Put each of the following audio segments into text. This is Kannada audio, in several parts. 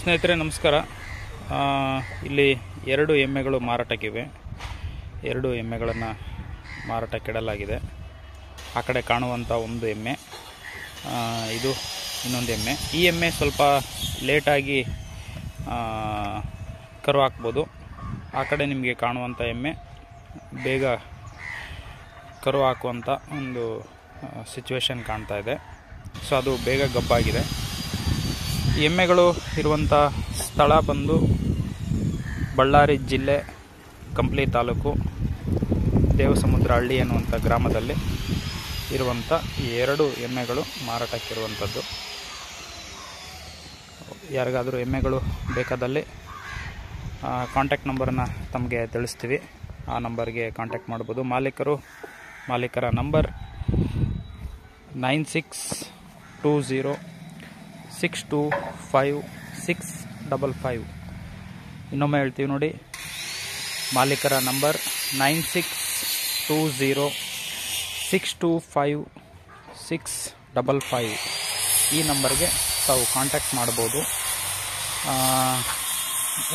ಸ್ನೇಹಿತರೆ, ನಮಸ್ಕಾರ. ಇಲ್ಲಿ ಎರಡು ಎಮ್ಮೆಗಳು ಮಾರಾಟಕ್ಕಿವೆ. ಎರಡು ಎಮ್ಮೆಗಳನ್ನು ಮಾರಾಟಕ್ಕಿಡಲಾಗಿದೆ. ಆ ಕಡೆ ಕಾಣುವಂಥ ಒಂದು ಎಮ್ಮೆ ಇದು ಇನ್ನೊಂದು ಎಮ್ಮೆ. ಈ ಎಮ್ಮೆ ಸ್ವಲ್ಪ ಲೇಟಾಗಿ ಕರು ಹಾಕ್ಬೋದು. ಆ ಕಡೆ ನಿಮಗೆ ಕಾಣುವಂಥ ಎಮ್ಮೆ, ಬೇಗ ಕರು ಹಾಕುವಂಥ ಒಂದು ಸಿಚುವೇಶನ್ ಕಾಣ್ತಾ ಇದೆ. ಸೊ ಅದು ಬೇಗ ಗಬ್ಬಾಗಿದೆ. ಎಮ್ಮೆಗಳು ಇರುವಂಥ ಸ್ಥಳ ಬಂದು ಬಳ್ಳಾರಿ ಜಿಲ್ಲೆ ಕಂಪ್ಲಿ ತಾಲೂಕು ದೇವಸಮುದ್ರ ಹಳ್ಳಿ ಅನ್ನುವಂಥ ಗ್ರಾಮದಲ್ಲಿ ಇರುವಂಥ ಎರಡು ಎಮ್ಮೆಗಳು ಮಾರಾಟಕ್ಕಿರುವಂಥದ್ದು ಯಾರಿಗಾದರೂ ಎಮ್ಮೆಗಳು ಬೇಕಾದಲ್ಲಿ ಕಾಂಟ್ಯಾಕ್ಟ್ ನಂಬರನ್ನು ತಮಗೆ ತಿಳಿಸ್ತೀವಿ. ಆ ನಂಬರ್ಗೆ ಕಾಂಟ್ಯಾಕ್ಟ್ ಮಾಡ್ಬೋದು. ಮಾಲೀಕರು, ಮಾಲೀಕರ number nine six two zero six two five six double five. ಇನ್ನೊಮ್ಮೆ ಹೇಳ್ತೀವಿ ನೋಡಿ. ಮಾಲೀಕರ number nine six two zero six two five six double five. ಈ ನಂಬರ್ಗೆ ತಾವು ಕಾಂಟ್ಯಾಕ್ಟ್ ಮಾಡ್ಬೋದು.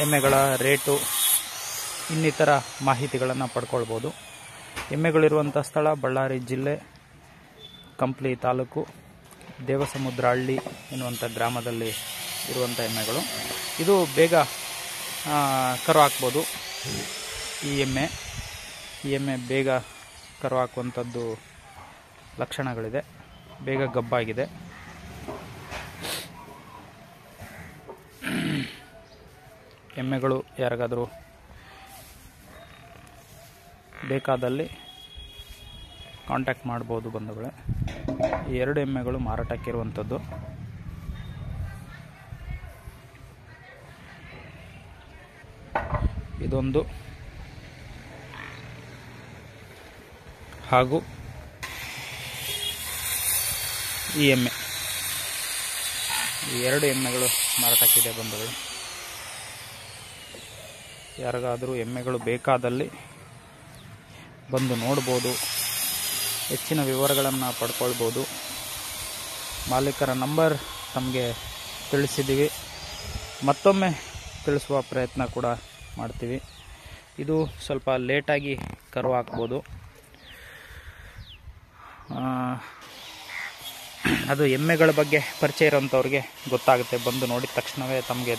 ಎಮ್ಮೆಗಳ ರೇಟು, ಇನ್ನಿತರ ಮಾಹಿತಿಗಳನ್ನು ಪಡ್ಕೊಳ್ಬೋದು. ಎಮ್ಮೆಗಳಿರುವಂಥ ಸ್ಥಳ ಬಳ್ಳಾರಿ ಜಿಲ್ಲೆ, ಕಂಪ್ಲಿ ತಾಲೂಕು. ದೇವಸಮುದ್ರ ಹಳ್ಳಿ ಎನ್ನುವಂಥ ಗ್ರಾಮದಲ್ಲಿ ಇರುವಂಥ ಎಮ್ಮೆಗಳು. ಇದು ಬೇಗ ಕರು ಹಾಕ್ಬೋದು. ಈ ಎಮ್ಮೆ ಈ ಎಮ್ಮೆ ಬೇಗ ಕರು ಹಾಕುವಂಥದ್ದು ಲಕ್ಷಣಗಳಿದೆ. ಬೇಗ ಗಬ್ಬಾಗಿದೆ. ಎಮ್ಮೆಗಳು ಯಾರಿಗಾದರೂ ಬೇಕಾದಲ್ಲಿ ಕಾಂಟ್ಯಾಕ್ಟ್ ಮಾಡ್ಬೋದು ಬಂಧುಗಳೇ. ಈ ಎರಡು ಎಮ್ಮೆಗಳು ಮಾರಾಟಕ್ಕಿರುವಂಥದ್ದು. ಇದೊಂದು. ಹಾಗೂ ಈ ಎಮ್ಮೆ. ಈ ಎರಡು ಎಮ್ಮೆಗಳು ಮಾರಾಟಕ್ಕಿದೆ ಬಂಧುಗಳು. ಯಾರಿಗಾದರೂ ಎಮ್ಮೆಗಳು ಬೇಕಾದಲ್ಲಿ ಬಂದು ನೋಡ್ಬೋದು. ಹೆಚ್ಚಿನ ವಿವರಗಳನ್ನು ಪಡ್ಕೊಳ್ಬೋದು. ಮಾಲೀಕರ ನಂಬರ್ ತಮಗೆ ತಿಳಿಸಿದ್ದೀವಿ ಮತ್ತೊಮ್ಮೆ ತಿಳಿಸುವ ಪ್ರಯತ್ನ ಕೂಡ ಮಾಡ್ತೀವಿ. ಇದು ಸ್ವಲ್ಪ ಲೇಟಾಗಿ ಕರು ಹಾಕ್ಬೋದು. ಅದು ಎಮ್ಮೆಗಳ ಬಗ್ಗೆ ಪರಿಚಯ ಇರೋಂಥವ್ರಿಗೆ ಗೊತ್ತಾಗುತ್ತೆ. ಬಂದು ನೋಡಿದ ತಕ್ಷಣವೇ ತಮಗೆ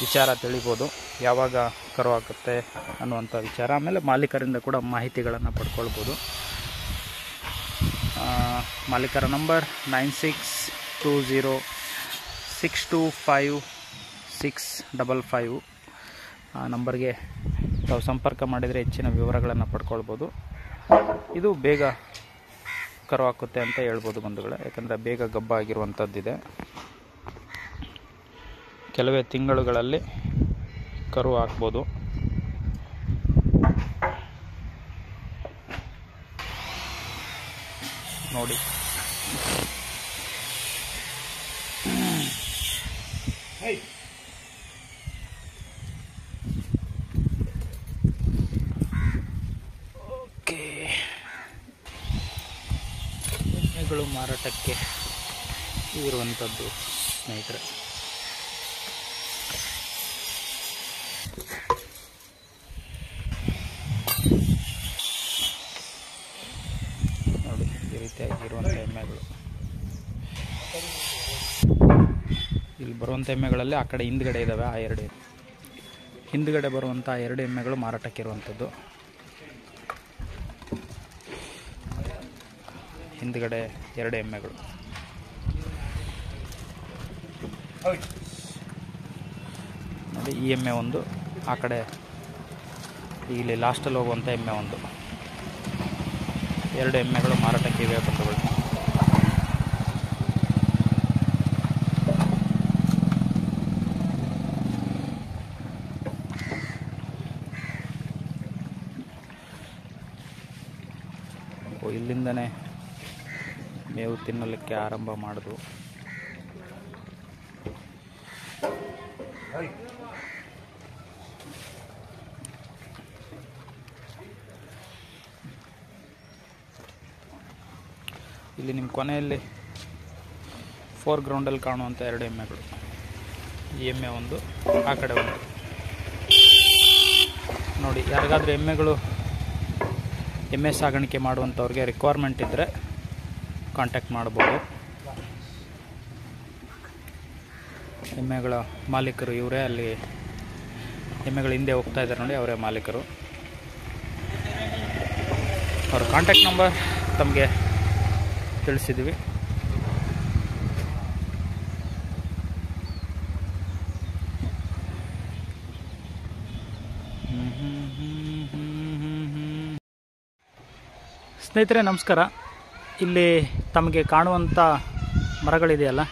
ವಿಚಾರ ತಿಳಿಬೋದು. ಯಾವಾಗ ಕರು ಹಾಕುತ್ತೆ ಅನ್ನುವಂಥ ವಿಚಾರ. ಆಮೇಲೆ ಮಾಲೀಕರಿಂದ ಕೂಡ ಮಾಹಿತಿಗಳನ್ನು ಪಡ್ಕೊಳ್ಬೋದು. ಮಾಲೀಕರ number nine six two zero six two five six double five. ಆ ನಂಬರ್ಗೆ ತಾವು ಸಂಪರ್ಕ ಮಾಡಿದರೆ ಹೆಚ್ಚಿನ ವಿವರಗಳನ್ನು ಪಡ್ಕೊಳ್ಬೋದು. ಇದು ಬೇಗ ಕರು ಹಾಕುತ್ತೆ ಅಂತ ಹೇಳ್ಬೋದು ಬಂಧುಗಳೇ. ಯಾಕಂದರೆ ಬೇಗ ಗಬ್ಬ ಆಗಿರುವಂಥದ್ದಿದೆ ಕೆಲವೇ ತಿಂಗಳುಗಳಲ್ಲಿ ಕರು ಹಾಕ್ಬೋದು. ನೋಡಿ. ಓಕೆ. ಮಾರಾಟಕ್ಕೆ ಇರುವಂಥದ್ದು ಸ್ನೇಹಿತರೆ ನೋಡಿ ಈ ರೀತಿಯಾಗಿರುವಂಥ ಎಮ್ಮೆಗಳು ಇಲ್ಲಿ ಬರುವಂಥ ಎಮ್ಮೆಗಳಲ್ಲಿ ಆ ಕಡೆ ಹಿಂದ್ಗಡೆ ಇದ್ದಾವೆ ಆ ಎರಡು ಹಿಂದ್ಗಡೆ ಬರುವಂಥ ಎರಡು ಎಮ್ಮೆಗಳು ಮಾರಾಟಕ್ಕಿರುವಂಥದ್ದು ಹಿಂದ್ಗಡೆ ಎರಡು ಎಮ್ಮೆಗಳು. ನೋಡಿ, ಈ ಎಮ್ಮೆ ಒಂದು, ಆ ಕಡೆ ಇಲ್ಲಿ ಲಾಸ್ಟಲ್ಲಿ ಹೋಗುವಂಥ ಎಮ್ಮೆ ಒಂದು. ಎರಡು ಎಮ್ಮೆಗಳು ಮಾರಾಟಕ್ಕೆ ಇವೆ ಬಂಧುಗಳು ಓ, ಇಲ್ಲಿಂದನೇ ಮೇವು ತಿನ್ನಲಿಕ್ಕೆ ಆರಂಭ ಮಾಡಿದ್ವು ಇಲ್ಲಿ ನಿಮ್ಮ ಕೊನೆಯಲ್ಲಿ ಫೋರ್ ಗ್ರೌಂಡಲ್ಲಿ ಕಾಣುವಂಥ ಎರಡು ಎಮ್ಮೆಗಳು. ಈ ಎಮ್ಮೆ ಒಂದು, ಆ ಕಡೆ ಒಂದು. ನೋಡಿ, ಯಾರಿಗಾದ್ರೂ ಎಮ್ಮೆಗಳು ಎಮ್ಮೆ ಸಾಗಾಣಿಕೆ ಮಾಡುವಂಥವ್ರಿಗೆ ರಿಕ್ವೈರ್ಮೆಂಟ್ ಇದ್ದರೆ ಕಾಂಟ್ಯಾಕ್ಟ್ ಮಾಡ್ಬೋದು. ಎಮ್ಮೆಗಳ ಮಾಲೀಕರು ಇವರೇ ಅಲ್ಲಿ ಎಮ್ಮೆಗಳು ಹಿಂದೆ ಹೋಗ್ತಾ ಇದ್ದಾರೆ ನೋಡಿ, ಅವರೇ ಮಾಲೀಕರು. ಅವ್ರ ಕಾಂಟ್ಯಾಕ್ಟ್ ನಂಬರ್ ತಮಗೆ ತಿಳಿಸಿದ್ವಿ. ಸ್ನೇಹಿತರೆ, ನಮಸ್ಕಾರ. ಇಲ್ಲಿ ತಮಗೆ ಕಾಣುವಂಥ ಮರಗಳಿದೆಯಲ್ಲ,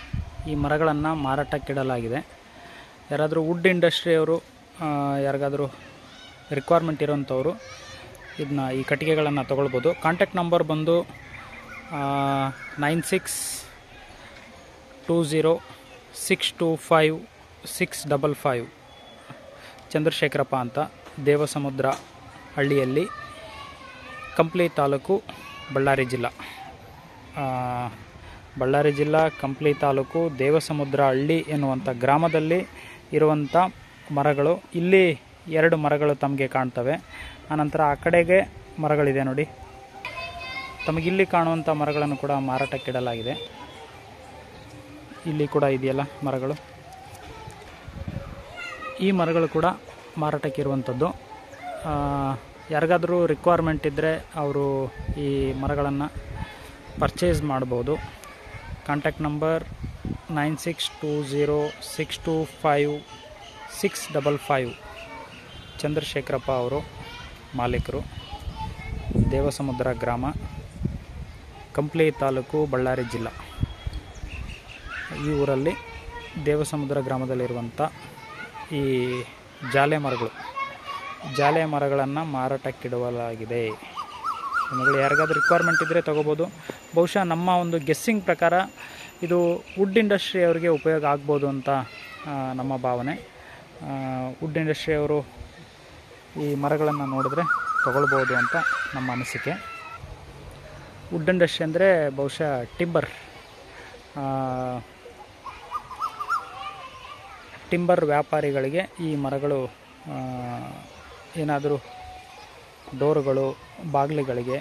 ಈ ಮರಗಳನ್ನು ಮಾರಾಟಕ್ಕಿಡಲಾಗಿದೆ ಯಾರಾದರೂ ವುಡ್ ಇಂಡಸ್ಟ್ರಿಯವರು ಯಾರಿಗಾದರೂ ರಿಕ್ವೈರ್ಮೆಂಟ್ ಇರೋಂಥವ್ರು ಇದನ್ನ ಈ ಕಟ್ಟಿಗೆಗಳನ್ನು ತೊಗೊಳ್ಬೋದು. ಕಾಂಟ್ಯಾಕ್ಟ್ ನಂಬರ್ ಬಂದು nine six two zero six two five six double five Chandrashekharappa ಅಂತ ದೇವಸಮುದ್ರ ಹಳ್ಳಿಯಲ್ಲಿ ಕಂಪ್ಲಿ ತಾಲೂಕು ಬಳ್ಳಾರಿ ಜಿಲ್ಲಾ. ಬಳ್ಳಾರಿ ಜಿಲ್ಲಾ ಕಂಪ್ಲಿ ತಾಲೂಕು ದೇವಸಮುದ್ರ ಹಳ್ಳಿ ಎನ್ನುವಂಥ ಗ್ರಾಮದಲ್ಲಿ ಇರುವಂಥ ಮರಗಳು ಇಲ್ಲಿ ಎರಡು ಮರಗಳು ತಮಗೆ ಕಾಣ್ತವೆ. ಆನಂತರ ಆ ಕಡೆಗೆ ಮರಗಳಿದೆ ನೋಡಿ. ತಮಗಿಲ್ಲಿ ಕಾಣುವಂಥ ಮರಗಳನ್ನು ಕೂಡ ಮಾರಾಟಕ್ಕಿಡಲಾಗಿದೆ ಇಲ್ಲಿ ಕೂಡ ಇದೆಯಲ್ಲ ಮರಗಳು. ಈ ಮರಗಳು ಕೂಡ ಮಾರಾಟಕ್ಕಿರುವಂಥದ್ದು ಯಾರಿಗಾದರೂ ರಿಕ್ವೈರ್ಮೆಂಟ್ ಇದ್ದರೆ ಅವರು ಈ ಮರಗಳನ್ನು ಪರ್ಚೇಸ್ ಮಾಡ್ಬೋದು. Contact number nine six two zero six two five six double five Chandrashekharappa ಅವರು ಮಾಲೀಕರು. ದೇವಸಮುದ್ರ ಗ್ರಾಮ, ಕಂಪ್ಲಿ ತಾಲೂಕು, ಬಳ್ಳಾರಿ ಜಿಲ್ಲಾ. ಈ ಊರಲ್ಲಿ ದೇವಸಮುದ್ರ ಗ್ರಾಮದಲ್ಲಿರುವಂಥ ಈ ಜಾಲೆ ಮರಗಳು ಜಾಲೆ ಮರಗಳನ್ನು ಮಾರಾಟಕ್ಕಿಡಲಾಗಿದೆ. ನಿಮಗೆ ಯಾರಿಗಾದ್ರೂ ರಿಕ್ವೈರ್ಮೆಂಟ್ ಇದ್ದರೆ ತೊಗೋಬೋದು. ಬಹುಶಃ ನಮ್ಮ ಒಂದು ಗೆಸ್ಸಿಂಗ್ ಪ್ರಕಾರ ಇದು ವುಡ್ ಇಂಡಸ್ಟ್ರಿ ಅವರಿಗೆ ಉಪಯೋಗ ಆಗ್ಬೋದು ಅಂತ ನಮ್ಮ ಭಾವನೆ. ವುಡ್ ಇಂಡಸ್ಟ್ರಿ ಅವರು ಈ ಮರಗಳನ್ನು ನೋಡಿದ್ರೆ ತಗೊಳ್ಬೋದು ಅಂತ ನಮ್ಮ ಅನಿಸಿಕೆ. ವುಡ್ ಇಂಡಸ್ಟ್ರಿ ಅಂದರೆ ಬಹುಶಃ ಟಿಂಬರ್ ಟಿಂಬರ್ ವ್ಯಾಪಾರಿಗಳಿಗೆ ಈ ಮರಗಳು ಏನಾದರೂ ಡೋರುಗಳು, ಬಾಗಿಲುಗಳಿಗೆ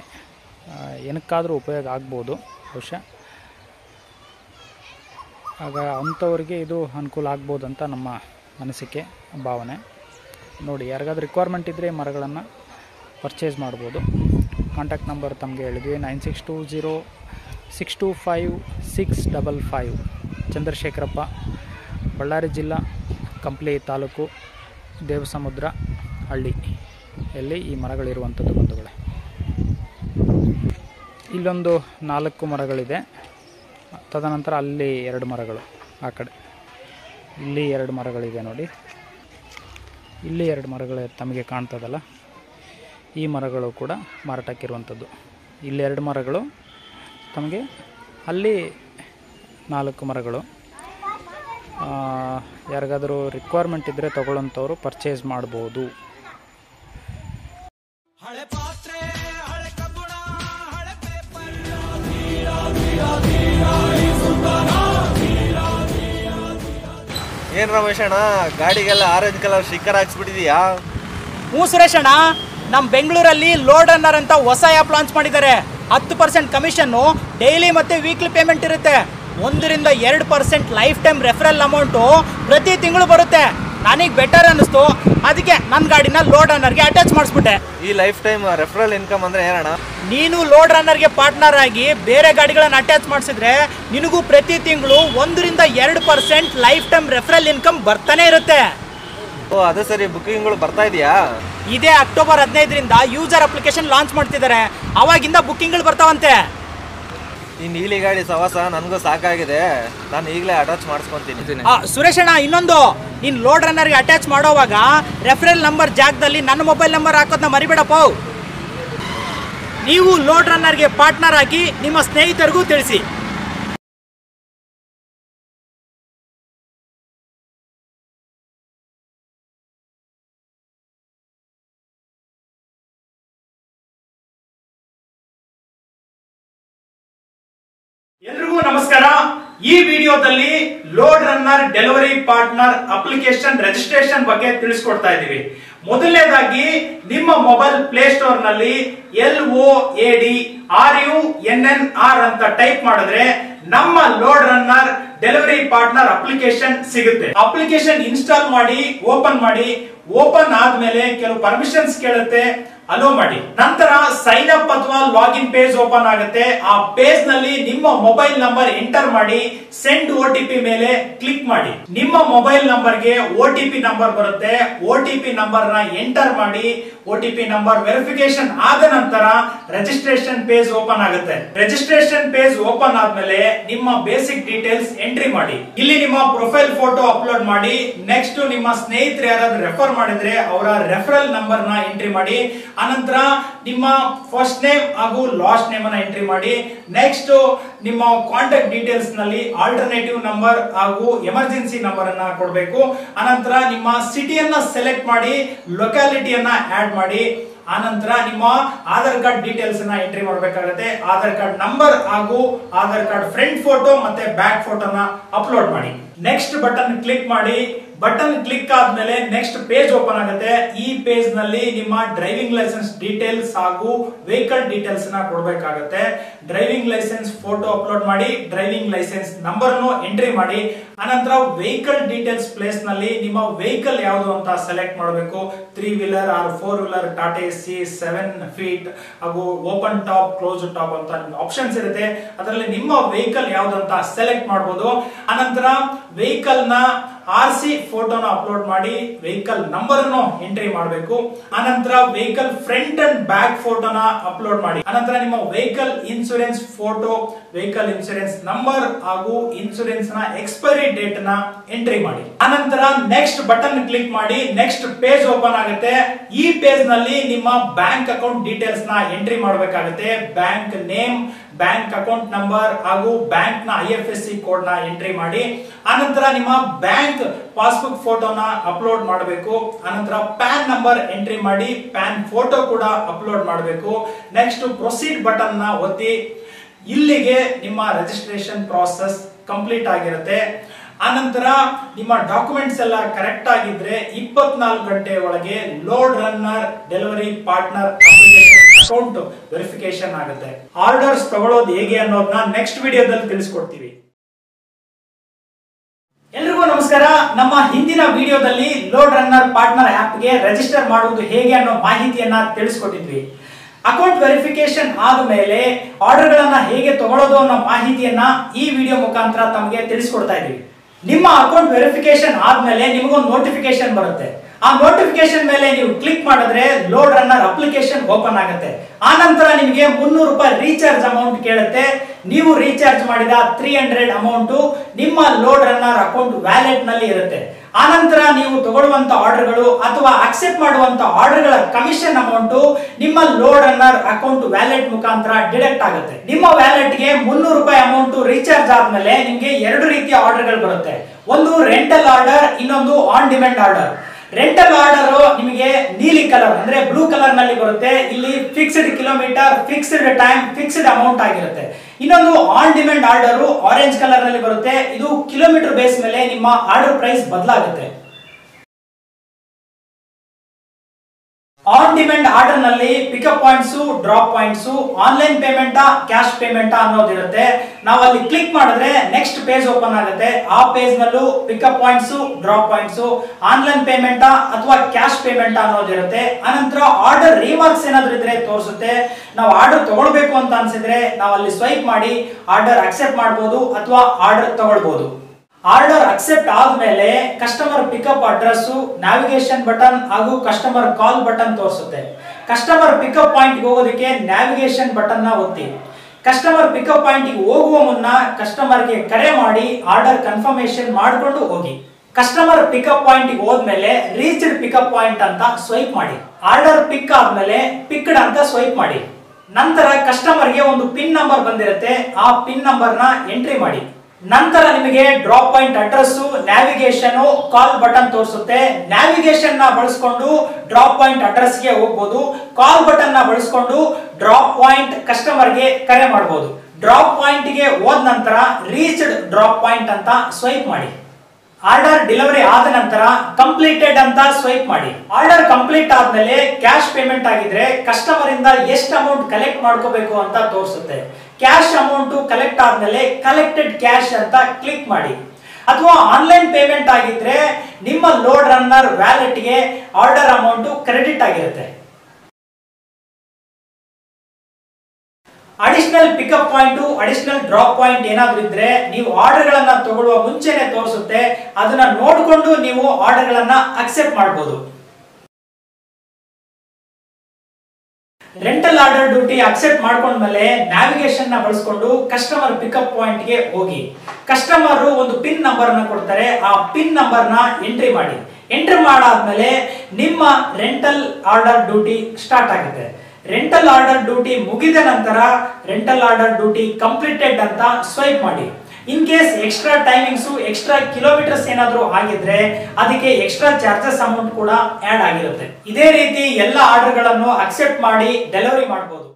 ಏನಕ್ಕಾದರೂ ಉಪಯೋಗ ಆಗ್ಬೋದು ಬಹುಶಃ. ಆಗ ಅಂಥವ್ರಿಗೆ ಇದು ಅನುಕೂಲ ಆಗ್ಬೋದು ಅಂತ ನಮ್ಮ ಅನಿಸಿಕೆ ಭಾವನೆ. ನೋಡಿ, ಯಾರಿಗಾದ್ರೂ ರಿಕ್ವೈರ್ಮೆಂಟ್ ಇದ್ದರೆ ಮರಗಳನ್ನು ಪರ್ಚೇಸ್ ಮಾಡ್ಬೋದು. ಕಾಂಟ್ಯಾಕ್ಟ್ ನಂಬರ್ ತಮಗೆ ಹೇಳಿದ್ವಿ nine six two zero six two five six double five Chandrashekharappa, Ballari ಜಿಲ್ಲಾ, ಕಂಪ್ಲಿ ತಾಲೂಕು, ದೇವಸಮುದ್ರ. ಹಳ್ಳಿ. ಎಲ್ಲಿ ಈ ಮರಗಳಿರುವಂಥದ್ದು ಬಂಧುಗಳೇ. ಇಲ್ಲೊಂದು ನಾಲ್ಕು ಮರಗಳಿದೆ. ತದನಂತರ ಅಲ್ಲಿ ಎರಡು ಮರಗಳು ಆ ಕಡೆ. ಇಲ್ಲಿ ಎರಡು ಮರಗಳಿದೆ ನೋಡಿ. ಇಲ್ಲಿ ಎರಡು ಮರಗಳು ತಮಗೆ ಕಾಣ್ತದಲ್ಲ. ಈ ಮರಗಳು ಕೂಡ ಮಾರಾಟಕ್ಕಿರುವಂಥದ್ದು. ಇಲ್ಲಿ ಎರಡು ಮರಗಳು ತಮಗೆ ಅಲ್ಲಿ ನಾಲ್ಕು ಮರಗಳು. ಯಾರಿಗಾದರೂ ರಿಕ್ವೈರ್ಮೆಂಟ್ ಇದ್ದರೆ ತೊಗೊಳ್ಳೋಂಥವ್ರು ಪರ್ಚೇಸ್ ಮಾಡ್ಬೋದು. ಏನ್ ರಮೇಶ್ ಅಣ್ಣ ಗಾಡಿಗೆಲ್ಲ ಆರೆಂಜ್ ಕಲರ್ ಸ್ಟಿಕ್ಕರ್ ಹಾಕ್ಸ್ಬಿಟ್ಟಿದ್ಯಾ? ಹ್ಞೂ ಸುರೇಶ್ ಅಣ್ಣ ನಮ್ಮ ಬೆಂಗಳೂರಲ್ಲಿ ಲೋಡ್ ಅನ್ನರ್ ಅಂತ ಹೊಸ ಆ್ಯಪ್ ಲಾಂಚ್ ಮಾಡಿದ್ದಾರೆ. ಹತ್ತು ಪರ್ಸೆಂಟ್ ಕಮಿಷನ್ನು ಡೈಲಿ ಮತ್ತು ವೀಕ್ಲಿ ಪೇಮೆಂಟ್ ಇರುತ್ತೆ. ಒಂದರಿಂದ ಎರಡು percent life time referral amount ಪ್ರತಿ ತಿಂಗಳು ಬರುತ್ತೆ. ನನಗೆ ಬೆಟರ್ ಅನ್ನಿಸ್ತು. ಅದಕ್ಕೆ ನನ್ನ ಗಾಡಿನ ಲೋಡ್ ರನ್ನರ್ಗೆ ಅಟ್ಯಾಚ್ ಮಾಡಿಸ್ಬಿಟ್ಟೆ. ಈ ಲೈಫ್ ಟೈಮ್ ರೆಫರಲ್ ಇನ್ಕಮ್ ಅಂದ್ರೆ ಏನಣ್ಣ? ನೀನು ಲೋಡ್ ರನ್ನರ್ಗೆ ಪಾರ್ಟ್ನರ್ ಆಗಿ ಬೇರೆ ಗಾಡಿಗಳನ್ನು ಅಟ್ಯಾಚ್ ಮಾಡಿಸಿದ್ರೆ ನಿನಗೂ ಪ್ರತಿ ತಿಂಗಳು ಒಂದರಿಂದ ಎರಡು percent life time referral income ಬರ್ತಾನೆ ಇರುತ್ತೆ. ಓ ಅದು ಸರಿ. ಬುಕ್ಕಿಂಗ್ಗಳು ಬರ್ತಾ ಇದೆಯಾ? ಇದೇ ಅಕ್ಟೋಬರ್ ಹದಿನೈದರಿಂದ ಯೂಸರ್ ಅಪ್ಲಿಕೇಶನ್ ಲಾಂಚ್ ಮಾಡ್ತಿದ್ದಾರೆ. ಅವಾಗಿಂದ ಬುಕ್ಕಿಂಗ್ಗಳು ಬರ್ತಾವಂತೆ. ಈ ನೀಲಿ ಗಾಡಿ ಸವಾಸ ನನಗೂ ಸಾಕಾಗಿದೆ. ನಾನು ಈಗಲೇ ಅಟ್ಯಾಚ್ ಮಾಡಿಸ್ಕೊಂತೀನಿ. ಆ, ಸುರೇಶ್ ಅಣ್ಣ ಇನ್ನೊಂದು. ನೀನ್ ಲೋಡ್ ರನ್ನರ್ಗೆ ಅಟ್ಯಾಚ್ ಮಾಡೋವಾಗ ರೆಫರಲ್ ನಂಬರ್ ಜಾಗದಲ್ಲಿ ನನ್ನ ಮೊಬೈಲ್ ನಂಬರ್ ಹಾಕೋದನ್ನ ಮರಿಬೇಡಪ್ಪ. ನೀವು ಲೋಡ್ ರನ್ನರ್ಗೆ ಪಾರ್ಟ್ನರ್ ಆಗಿ ನಿಮ್ಮ ಸ್ನೇಹಿತರಿಗೂ ತಿಳಿಸಿ. ವಿಡಿಯೋದಲ್ಲಿ load runner delivery partner application registration ಬಗ್ಗೆ ತಿಳಿಸ್ಕೊಡ್ತಾ ಇದ್ದೀವಿ. ಮೊದಲನೇದಾಗಿ ನಿಮ್ಮ ಮೊಬೈಲ್ ಪ್ಲೇ ಸ್ಟೋರ್ನಲ್ಲಿ L O A D R U N N R ಅಂತ ಟೈಪ್ ಮಾಡಿದ್ರೆ ನಮ್ಮ load runner delivery partner application ಸಿಗುತ್ತೆ. ಅಪ್ಲಿಕೇಶನ್ ಇನ್ಸ್ಟಾಲ್ ಮಾಡಿ, ಓಪನ್ ಮಾಡಿ, ಓಪನ್ ಆದ್ಮೇಲೆ ಕೆಲವು ಪರ್ಮಿಷನ್ಸ್ ಕೇಳುತ್ತೆ, ಅಲೋ ಮಾಡಿ. ನಂತರ ಸೈನ್ ಅಪ್ ಅಥವಾ ಲಾಗಿನ್ ಪೇಜ್ ಓಪನ್ ಆಗುತ್ತೆ. ಆ ಪೇಜ್ನಲ್ಲಿ ನಿಮ್ಮ ಮೊಬೈಲ್ ನಂಬರ್ ಎಂಟರ್ ಮಾಡಿ ಸೆಂಡ್ ಒ ಟಿ ಪಿ ಮೇಲೆ ಕ್ಲಿಕ್ ಮಾಡಿ. ನಿಮ್ಮ ಮೊಬೈಲ್ ನಂಬರ್ಗೆ ಒ ಟಿ ಪಿ ನಂಬರ್ ಬರುತ್ತೆ. ಒ ಟಿ ಪಿ ನಂಬರ್ನ ಎಂಟರ್ ಮಾಡಿ O T P number verification ಆದ ನಂತರ ರಿಜಿಸ್ಟ್ರೇಷನ್ ಪೇಜ್ ಓಪನ್ ಆಗುತ್ತೆ. ರಿಜಿಸ್ಟ್ರೇಷನ್ ಪೇಜ್ ಓಪನ್ ಆದ್ಮೇಲೆ ನಿಮ್ಮ ಬೇಸಿಕ್ ಡೀಟೇಲ್ಸ್ ಎಂಟ್ರಿ ಮಾಡಿ. ಇಲ್ಲಿ ನಿಮ್ಮ ಪ್ರೊಫೈಲ್ ಫೋಟೋ ಅಪ್ಲೋಡ್ ಮಾಡಿ. ನೆಕ್ಸ್ಟ್ ನಿಮ್ಮ ಸ್ನೇಹಿತರು ಯಾರಾದ್ರೂ ರೆಫರ್ ಮಾಡಿದ್ರೆ ಅವರ ರೆಫರಲ್ ನಂಬರ್ನ ಎಂಟ್ರಿ ಮಾಡಿ. ಅನಂತರ ನಿಮ್ಮ ಫಸ್ಟ್ ನೇಮ್ ಹಾಗೂ ಲಾಸ್ಟ್ ನೇಮ್ ಅನ್ನ ಎಂಟ್ರಿ ಮಾಡಿ. ನೆಕ್ಸ್ಟ್ ನಿಮ್ಮ ಕಾಂಟ್ಯಾಕ್ಟ್ ಡೀಟೇಲ್ಸ್ನಲ್ಲಿ ಆಲ್ಟರ್ನೇಟಿವ್ ನಂಬರ್ ಹಾಗೂ ಎಮರ್ಜೆನ್ಸಿ ನಂಬರ್ ಅನ್ನ ಕೊಡಬೇಕು. ಅನಂತರ ನಿಮ್ಮ ಸಿಟಿಯನ್ನ ಸೆಲೆಕ್ಟ್ ಮಾಡಿ ಲೊಕ್ಯಾಲಿಟಿಯನ್ನ ಆಡ್ ಮಾಡಿ. ಆನಂತರ ನಿಮ್ಮ ಆಧಾರ್ ಕಾರ್ಡ್ ಡೀಟೇಲ್ಸ್ ಅನ್ನ ಎಂಟ್ರಿ ಮಾಡಬೇಕಾಗುತ್ತೆ. ಆಧಾರ್ ಕಾರ್ಡ್ ನಂಬರ್ ಹಾಗೂ ಆಧಾರ್ ಕಾರ್ಡ್ ಫ್ರಂಟ್ ಫೋಟೋ ಮತ್ತೆ ಬ್ಯಾಕ್ ಫೋಟೋನ ಅಪ್ಲೋಡ್ ಮಾಡಿ. ನೆಕ್ಸ್ಟ್ ಬಟನ್ ಕ್ಲಿಕ್ ಮಾಡಿ. ಬಟನ್ ಕ್ಲಿಕ್ ಆದ್ಮೇಲೆ ನೆಕ್ಸ್ಟ್ ಪೇಜ್ ಓಪನ್ ಆಗುತ್ತೆ. ಈ ಪೇಜ್ನಲ್ಲಿ ನಿಮ್ಮ ಡ್ರೈವಿಂಗ್ ಲೈಸೆನ್ಸ್ ಡೀಟೇಲ್ಸ್ ಹಾಗೂ ವೆಹಿಕಲ್ ಡೀಟೇಲ್ಸ್ನ ಕೊಡಬೇಕಾಗುತ್ತೆ. ಡ್ರೈವಿಂಗ್ ಲೈಸೆನ್ಸ್ ಫೋಟೋ ಅಪ್ಲೋಡ್ ಮಾಡಿ, ಡ್ರೈವಿಂಗ್ ಲೈಸೆನ್ಸ್ ನಂಬರ್ ಎಂಟ್ರಿ ಮಾಡಿ ಅನಂತರ ವೆಹಿಕಲ್ ಡೀಟೇಲ್ಸ್ ಪ್ಲೇಸ್ನಲ್ಲಿ ನಿಮ್ಮ ವೆಹಿಕಲ್ ಯಾವುದು ಅಂತ ಸೆಲೆಕ್ಟ್ ಮಾಡಬೇಕು. Three wheeler or four wheeler Tata ace seven feet ಹಾಗೂ ಓಪನ್ ಟಾಪ್ ಕ್ಲೋಸ್ ಟಾಪ್ ಅಂತ ಆಪ್ಷನ್ಸ್ ಇರುತ್ತೆ. ಅದರಲ್ಲಿ ನಿಮ್ಮ ವೆಹಿಕಲ್ ಯಾವ್ದು ಅಂತ ಸೆಲೆಕ್ಟ್ ಮಾಡಬಹುದು ಅನಂತರ ವೆಹಿಕಲ್ನ ಆರ್ ಸಿ ಫೋಟೋನ ಅಪ್ಲೋಡ್ ಮಾಡಿ ವೆಹಿಕಲ್ ನಂಬರ್ ಎಂಟ್ರಿ ಮಾಡಬೇಕು. ಆನಂತರ ವೆಹಿಕಲ್ ಫ್ರಂಟ್ ಅಂಡ್ ಬ್ಯಾಕ್ ಫೋಟೋನ ಅಪ್ಲೋಡ್ ಮಾಡಿ. ಆನಂತರ ನಿಮ್ಮ vehicle insurance photo, vehicle insurance number ಹಾಗೂ ಇನ್ಸೂರೆನ್ಸ್ನ ಎಕ್ಸ್ಪೈರಿ ಡೇಟ್ನ ಎಂಟ್ರಿ ಮಾಡಿ. ಆನಂತರ ನೆಕ್ಸ್ಟ್ ಬಟನ್ ಕ್ಲಿಕ್ ಮಾಡಿ, ನೆಕ್ಸ್ಟ್ ಪೇಜ್ ಓಪನ್ ಆಗುತ್ತೆ. ಈ ಪೇಜ್ನಲ್ಲಿ ನಿಮ್ಮ ಬ್ಯಾಂಕ್ ಅಕೌಂಟ್ ಡೀಟೇಲ್ಸ್ನ ಎಂಟ್ರಿ ಮಾಡಬೇಕಾಗುತ್ತೆ. Bank name bank account number ಹಾಗೂ ಬ್ಯಾಂಕ್ನ ಐ ಎಫ್ ಎಸ್ ಸಿ ಕೋಡ್ನ ಎಂಟ್ರಿ ಮಾಡಿ, ಆನಂತರ ನಿಮ್ಮ ಬ್ಯಾಂಕ್ ಪಾಸ್ಬುಕ್ ಫೋಟೋನ ಅಪ್ಲೋಡ್ ಮಾಡಬೇಕು. ಆನಂತರ ಪ್ಯಾನ್ ನಂಬರ್ ಎಂಟ್ರಿ ಮಾಡಿ, ಪ್ಯಾನ್ ಫೋಟೋ ಕೂಡ ಅಪ್ಲೋಡ್ ಮಾಡಬೇಕು. ನೆಕ್ಸ್ಟ್ ಪ್ರೊಸೀಡ್ ಬಟನ್ನ ಒತ್ತಿ, ಇಲ್ಲಿಗೆ ನಿಮ್ಮ ರಿಜಿಸ್ಟ್ರೇಷನ್ ಪ್ರಾಸೆಸ್ ಕಂಪ್ಲೀಟ್ ಆಗಿರುತ್ತೆ. ಆನಂತರ ನಿಮ್ಮ ಡಾಕ್ಯುಮೆಂಟ್ಸ್ ಎಲ್ಲ ಕರೆಕ್ಟ್ ಆಗಿದ್ರೆ ಇಪ್ಪತ್ನಾಲ್ಕು ಗಂಟೆ ಒಳಗೆ load runner delivery partner application account verification ಆಗುತ್ತೆ. ಆರ್ಡರ್ಸ್ ತಗೊಳ್ಳೋದು ಹೇಗೆ ಅನ್ನೋದನ್ನ ನೆಕ್ಸ್ಟ್ ವಿಡಿಯೋದಲ್ಲಿ ತಿಳಿಸ್ಕೊಡ್ತೀವಿ. ಎಲ್ರಿಗೂ ನಮಸ್ಕಾರ. ನಮ್ಮ ಹಿಂದಿನ ವಿಡಿಯೋದಲ್ಲಿ ಲೋಡ್ ರನ್ನರ್ ಪಾರ್ಟ್ನರ್ ಆಪ್ಗೆ ರಿಜಿಸ್ಟರ್ ಮಾಡುವುದು ಹೇಗೆ ಅನ್ನೋ ಮಾಹಿತಿಯನ್ನ ತಿಳಿಸ್ಕೊಟ್ಟಿದ್ವಿ. ಅಕೌಂಟ್ ವೆರಿಫಿಕೇಶನ್ ಆದ ಮೇಲೆ ಆರ್ಡರ್ಗಳನ್ನ ಹೇಗೆ ತಗೊಳ್ಳೋದು ಅನ್ನೋ ಮಾಹಿತಿಯನ್ನ ಈ ವಿಡಿಯೋ ಮುಖಾಂತರ ತಮಗೆ ತಿಳಿಸ್ಕೊಡ್ತಾ ಇದೀವಿ ನಿಮ್ಮ ಅಕೌಂಟ್ ವೆರಿಫಿಕೇಶನ್ ಆದ್ಮೇಲೆ ನಿಮಗೊಂದು ನೋಟಿಫಿಕೇಶನ್ ಬರುತ್ತೆ. ಆ ನೋಟಿಫಿಕೇಶನ್ ಮೇಲೆ ನೀವು ಕ್ಲಿಕ್ ಮಾಡಿದ್ರೆ ಲೋಡ್ ರನ್ನರ್ ಅಪ್ಲಿಕೇಶನ್ ಓಪನ್ ಆಗುತ್ತೆ. ಆ ನಂತರ ನಿಮಗೆ ಮುನ್ನೂರು ರೂಪಾಯಿ ರೀಚಾರ್ಜ್ ಅಮೌಂಟ್ ಕೇಳುತ್ತೆ. ನೀವು ರೀಚಾರ್ಜ್ ಮಾಡಿದ ತ್ರೀ ಹಂಡ್ರೆಡ್ ಅಮೌಂಟ್ ನಿಮ್ಮ ಲೋಡ್ ರನ್ನರ್ ಅಕೌಂಟ್ ವ್ಯಾಲೆಟ್ನಲ್ಲಿ ಇರುತ್ತೆ. ಆನಂತರ ನೀವು ತಗೊಳ್ಳುವಂತ ಆರ್ಡರ್ಗಳು ಅಥವಾ ಅಕ್ಸೆಪ್ಟ್ ಮಾಡುವಂತ ಆರ್ಡರ್ಗಳ ಕಮಿಷನ್ ಅಮೌಂಟ್ ನಿಮ್ಮ ಲೋಡ್ ರನ್ನರ್ ಅಕೌಂಟ್ ವ್ಯಾಲೆಟ್ ಮುಖಾಂತರ ಡಿಡಕ್ಟ್ ಆಗುತ್ತೆ. ನಿಮ್ಮ ವ್ಯಾಲೆಟ್ಗೆ ಮುನ್ನೂರು ರೂಪಾಯಿ ಅಮೌಂಟ್ ರೀಚಾರ್ಜ್ ಆದ್ಮೇಲೆ ನಿಮಗೆ ಎರಡು ರೀತಿಯ ಆರ್ಡರ್ಗಳು ಬರುತ್ತೆ. ಒಂದು ರೆಂಟಲ್ ಆರ್ಡರ್ ಇನ್ನೊಂದು on demand order rental order ನಿಮಗೆ ನೀಲಿ ಕಲರ್ ಅಂದ್ರೆ ಬ್ಲೂ ಕಲರ್ನಲ್ಲಿ ಬರುತ್ತೆ. ಇಲ್ಲಿ fixed kilometre fixed time fixed amount ಆಗಿರುತ್ತೆ. ಇನ್ನೊಂದು ಆನ್ ಡಿಮ್ಯಾಂಡ್ ಆರ್ಡರ್ ಆರೆಂಜ್ ಕಲರ್ನಲ್ಲಿ ಬರುತ್ತೆ. ಇದು ಕಿಲೋಮೀಟರ್ ಬೇಸ್ ಮೇಲೆ ನಿಮ್ಮ ಆರ್ಡರ್ ಪ್ರೈಸ್ ಬದಲಾಗುತ್ತೆ. ಆನ್ ಡಿಮ್ಯಾಂಡ್ ಆರ್ಡರ್ನಲ್ಲಿ pickup points drop points online payment cash payment ಅನ್ನೋದಿರುತ್ತೆ ನಾವು ಅಲ್ಲಿ ಕ್ಲಿಕ್ ಮಾಡಿದ್ರೆ ನೆಕ್ಸ್ಟ್ ಪೇಜ್ ಓಪನ್ ಆಗುತ್ತೆ. ಆ ಪೇಜ್ ನಲ್ಲೂ pickup points drop points online payment ಅಥವಾ ಕ್ಯಾಶ್ ಪೇಮೆಂಟ್ ಅನ್ನೋದಿರುತ್ತೆ ಅನಂತರ ಆರ್ಡರ್ ರಿಮಾರ್ಕ್ಸ್ ಏನಾದ್ರು ಇದ್ರೆ ತೋರಿಸುತ್ತೆ. ನಾವು ಆರ್ಡರ್ ತಗೊಳ್ಬೇಕು ಅಂತ ಅನ್ಸಿದ್ರೆ ನಾವು ಅಲ್ಲಿ ಸ್ವೈಪ್ ಮಾಡಿ ಆರ್ಡರ್ ಅಕ್ಸೆಪ್ಟ್ ಮಾಡಬಹುದು ಅಥವಾ ಆರ್ಡರ್ ತಗೊಳ್ಬಹುದು ಆರ್ಡರ್ ಅಕ್ಸೆಪ್ಟ್ ಆದ್ಮೇಲೆ customer pickup address navigation button ಹಾಗೂ ಕಸ್ಟಮರ್ ಕಾಲ್ ಬಟನ್ ತೋರಿಸುತ್ತೆ. ಕಸ್ಟಮರ್ ಪಿಕಪ್ ಪಾಯಿಂಟ್ ಹೋಗೋದಕ್ಕೆ ನ್ಯಾವಿಗೇಷನ್ ಬಟನ್ನ ಒತ್ತಿ. ಕಸ್ಟಮರ್ ಪಿಕಪ್ ಪಾಯಿಂಟ್ ಹೋಗುವ ಮುನ್ನ ಕಸ್ಟಮರ್ಗೆ ಕರೆ ಮಾಡಿ ಆರ್ಡರ್ ಕನ್ಫರ್ಮೇಶನ್ ಮಾಡಿಕೊಂಡು ಹೋಗಿ. ಕಸ್ಟಮರ್ ಪಿಕಪ್ ಪಾಯಿಂಟ್ ಹೋದ್ಮೇಲೆ ರೀಚ್ಡ್ ಪಿಕಪ್ ಪಾಯಿಂಟ್ ಅಂತ ಸ್ವೈಪ್ ಮಾಡಿ. ಆರ್ಡರ್ ಪಿಕ್ ಆದ್ಮೇಲೆ ಪಿಕ್ಡ್ ಅಂತ ಸ್ವೈಪ್ ಮಾಡಿ. ನಂತರ ಕಸ್ಟಮರ್ಗೆ ಒಂದು ಪಿನ್ ನಂಬರ್ ಬಂದಿರುತ್ತೆ. ಆ ಪಿನ್ ನಂಬರ್ನ ಎಂಟ್ರಿ ಮಾಡಿ. ನಂತರ ನಿಮಗೆ drop point address navigation call button ತೋರಿಸುತ್ತೆ. ನ್ಯಾವಿಗೇಷನ್ನ ಬಳಸ್ಕೊಂಡು ಡ್ರಾಪ್ ಪಾಯಿಂಟ್ ಅಡ್ರೆಸ್ಗೆ ಹೋಗ್ಬೋದು. ಕಾಲ್ ಬಟನ್ನ ಬಳಸ್ಕೊಂಡು ಡ್ರಾಪ್ ಪಾಯಿಂಟ್ ಕಸ್ಟಮರ್ಗೆ ಕರೆ ಮಾಡಬಹುದು ಡ್ರಾಪ್ ಪಾಯಿಂಟ್ಗೆ ಹೋದ ನಂತರ ರೀಚ್ಡ್ ಡ್ರಾಪ್ ಪಾಯಿಂಟ್ ಅಂತ ಸ್ವೈಪ್ ಮಾಡಿ. ಆರ್ಡರ್ ಡೆಲಿವರಿ ಆದ ನಂತರ ಕಂಪ್ಲೀಟೆಡ್ ಅಂತ ಸ್ವೈಪ್ ಮಾಡಿ. ಆರ್ಡರ್ ಕಂಪ್ಲೀಟ್ ಆದ್ಮೇಲೆ ಕ್ಯಾಶ್ ಪೇಮೆಂಟ್ ಆಗಿದ್ರೆ ಕಸ್ಟಮರ್ ಇಂದ ಎಷ್ಟು ಅಮೌಂಟ್ ಕಲೆಕ್ಟ್ ಮಾಡ್ಕೋಬೇಕು ಅಂತ ತೋರಿಸುತ್ತೆ. ಕ್ಯಾಶ್ ಅಮೌಂಟ್ ಕಲೆಕ್ಟ್ ಆದ್ಮೇಲೆ ಕಲೆಕ್ಟೆಡ್ ಕ್ಯಾಶ್ ಅಂತ ಕ್ಲಿಕ್ ಮಾಡಿ. ಅಥವಾ ಆನ್ಲೈನ್ ಪೇಮೆಂಟ್ ಆಗಿದ್ರೆ ನಿಮ್ಮ ಲೋಡ್ ರನ್ನರ್ ವ್ಯಾಲೆಟ್ಗೆ ಆರ್ಡರ್ ಅಮೌಂಟ್ ಕ್ರೆಡಿಟ್ ಆಗಿರುತ್ತೆ. Additional pickup point additional drop point ಏನಾದರೂ ಇದ್ರೆ ನೀವು ಆರ್ಡರ್ ಗಳನ್ನ ತಗೊಳ್ಳುವ ಮುಂಚೆನೆ ತೋರಿಸುತ್ತೆ. ಅದನ್ನ ನೋಡಿಕೊಂಡು ನೀವು ಆರ್ಡರ್ ಗಳನ್ನ ಅಕ್ಸೆಪ್ಟ್ ಮಾಡಬಹುದು ರೆಂಟಲ್ ಆರ್ಡರ್ ಡ್ಯೂಟಿ ಅಕ್ಸೆಪ್ಟ್ ಮಾಡ್ಕೊಂಡ್ಮೇಲೆ ನ್ಯಾವಿಗೇಷನ್ನ ಬಳಸ್ಕೊಂಡು ಕಸ್ಟಮರ್ ಪಿಕಪ್ ಪಾಯಿಂಟ್ಗೆ ಹೋಗಿ. ಕಸ್ಟಮರ್ ಒಂದು ಪಿನ್ ನಂಬರ್ ಅನ್ನು ಕೊಡ್ತಾರೆ. ಆ ಪಿನ್ ನಂಬರ್ನ ಎಂಟ್ರಿ ಮಾಡಿ. ಎಂಟ್ರಿ ಮಾಡಾದ್ಮೇಲೆ ನಿಮ್ಮ ರೆಂಟಲ್ ಆರ್ಡರ್ ಡ್ಯೂಟಿ ಸ್ಟಾರ್ಟ್ ಆಗುತ್ತೆ. ರೆಂಟಲ್ ಆರ್ಡರ್ ಡ್ಯೂಟಿ ಮುಗಿದ ನಂತರ ರೆಂಟಲ್ ಆರ್ಡರ್ ಡ್ಯೂಟಿ ಕಂಪ್ಲೀಟೆಡ್ ಅಂತ ಸ್ವೈಪ್ ಮಾಡಿ. In case extra timings extra kilometres ಏನಾದರೂ ಆಗಿದ್ರೆ ಅದಕ್ಕೆ ಎಕ್ಸ್ಟ್ರಾ ಚಾರ್ಜಸ್ ಅಮೌಂಟ್ ಕೂಡ ಆಡ್ ಆಗಿರುತ್ತೆ. ಇದೇ ರೀತಿ ಎಲ್ಲ ಆರ್ಡರ್ಗಳನ್ನು ಅಕ್ಸೆಪ್ಟ್ ಮಾಡಿ ಡೆಲಿವರಿ ಮಾಡಬಹುದು